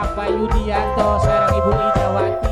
Bapak Yudianto, seorang Ibu Idawati.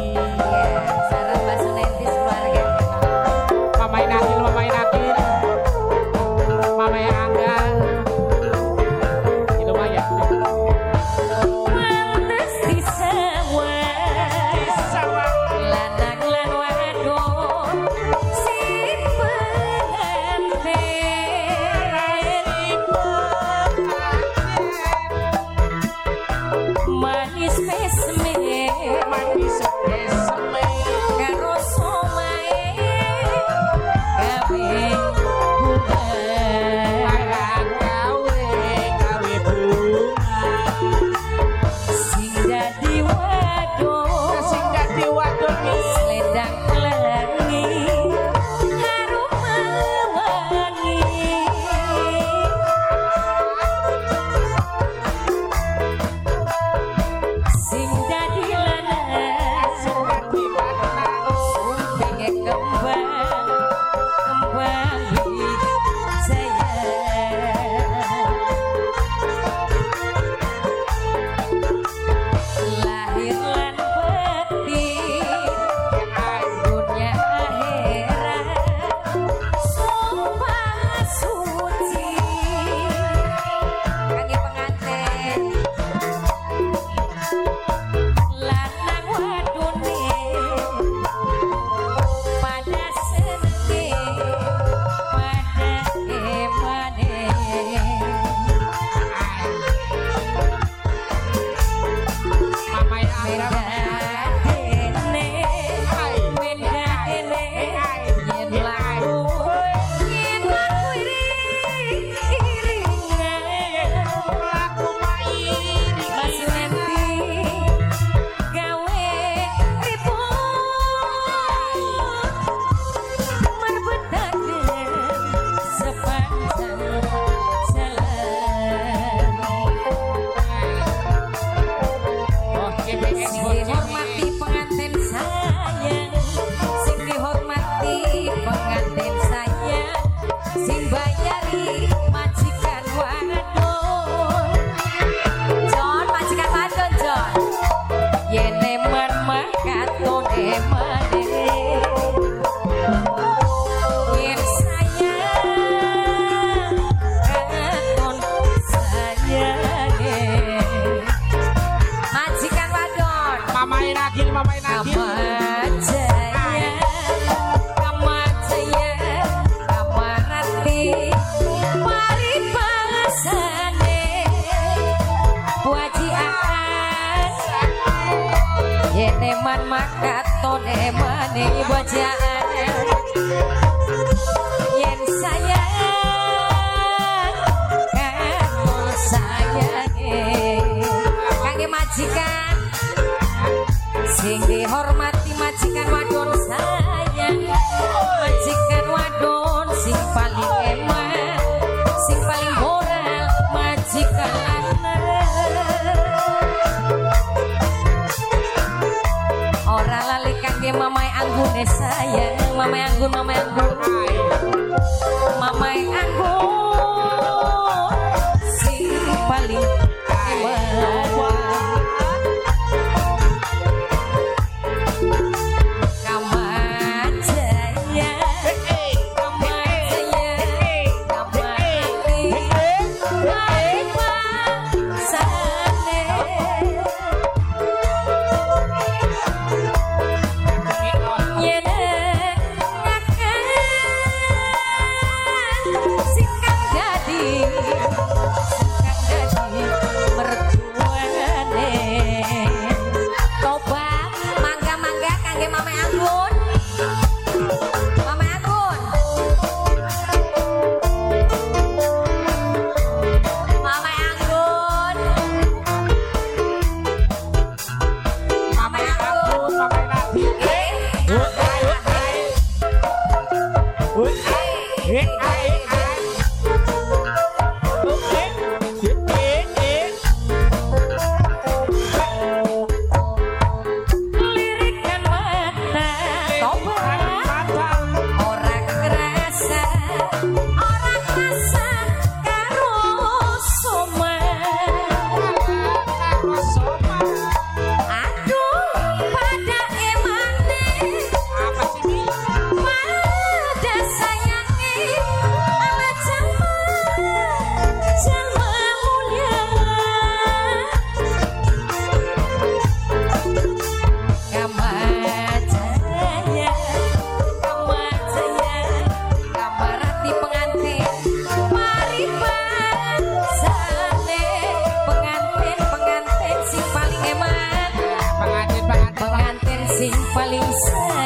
Mira, bacaan Yeneman makato nemane bacaan Singgi hormati majikan waduh. Sayang, mama anggun, mama anggun Mama Si paling hebat sing paling sayang